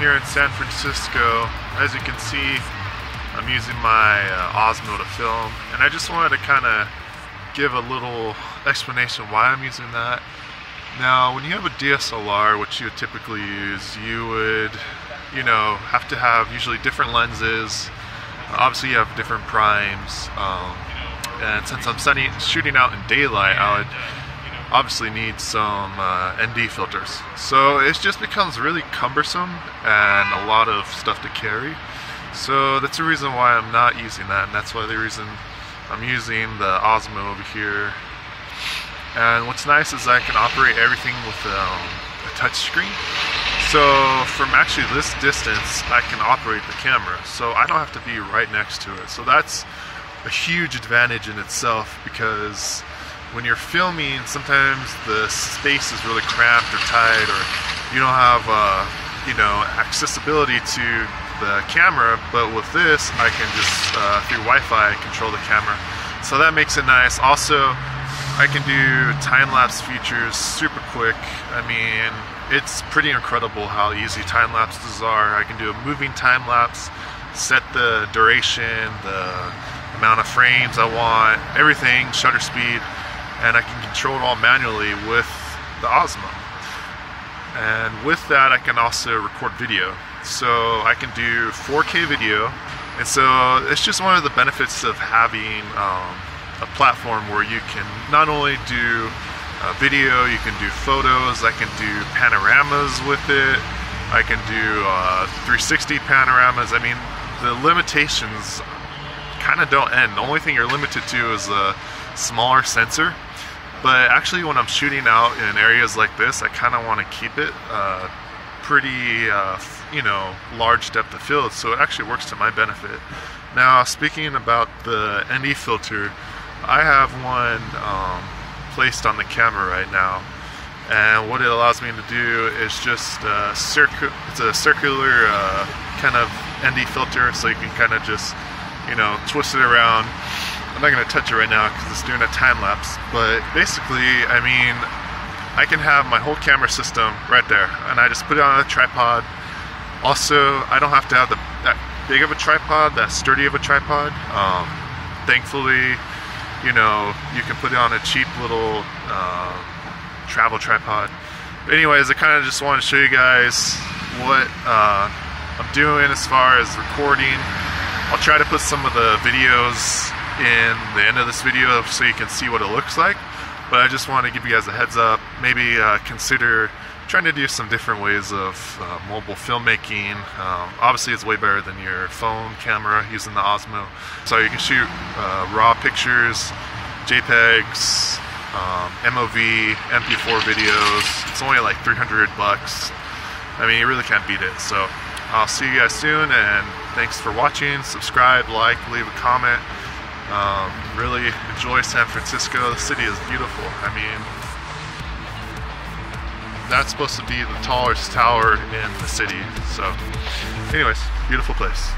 here in San Francisco. As you can see, I'm using my uh, Osmo to film, and I just wanted to kind of give a little explanation why I'm using that. Now, when you have a DSLR, which you would typically use, you would, you know, have to have usually different lenses. Obviously, you have different primes, um, and since I'm shooting out in daylight, I would obviously need some uh, ND filters. So it just becomes really cumbersome and a lot of stuff to carry. So that's the reason why I'm not using that, and that's why the reason I'm using the Osmo over here. And what's nice is I can operate everything with um, a touch screen. So from actually this distance, I can operate the camera. So I don't have to be right next to it. So that's a huge advantage in itself because when you're filming, sometimes the space is really cramped or tight, or you don't have, uh, you know, accessibility to the camera. But with this, I can just uh, through Wi-Fi control the camera, so that makes it nice. Also, I can do time-lapse features super quick. I mean, it's pretty incredible how easy time lapses are. I can do a moving time lapse, set the duration, the amount of frames I want, everything, shutter speed and I can control it all manually with the Osmo. And with that, I can also record video. So I can do 4K video, and so it's just one of the benefits of having um, a platform where you can not only do uh, video, you can do photos, I can do panoramas with it, I can do uh, 360 panoramas. I mean, the limitations kind of don't end. The only thing you're limited to is a smaller sensor but actually, when I'm shooting out in areas like this, I kind of want to keep it uh, pretty, uh, you know, large depth of field, so it actually works to my benefit. Now, speaking about the ND filter, I have one um, placed on the camera right now, and what it allows me to do is just uh, it's a circular uh, kind of ND filter, so you can kind of just, you know, twist it around I'm not going to touch it right now because it's doing a time lapse. But basically, I mean, I can have my whole camera system right there, and I just put it on a tripod. Also, I don't have to have the, that big of a tripod, that sturdy of a tripod. Um, thankfully, you know, you can put it on a cheap little uh, travel tripod. But anyways, I kind of just want to show you guys what uh, I'm doing as far as recording. I'll try to put some of the videos in the end of this video so you can see what it looks like. But I just want to give you guys a heads up. Maybe uh, consider trying to do some different ways of uh, mobile filmmaking. Um, obviously, it's way better than your phone camera using the Osmo. So you can shoot uh, raw pictures, JPEGs, um, MOV, MP4 videos. It's only like 300 bucks. I mean, you really can't beat it. So I'll see you guys soon, and thanks for watching. Subscribe, like, leave a comment. Um, really enjoy San Francisco. The city is beautiful. I mean, that's supposed to be the tallest tower in the city. So, anyways, beautiful place.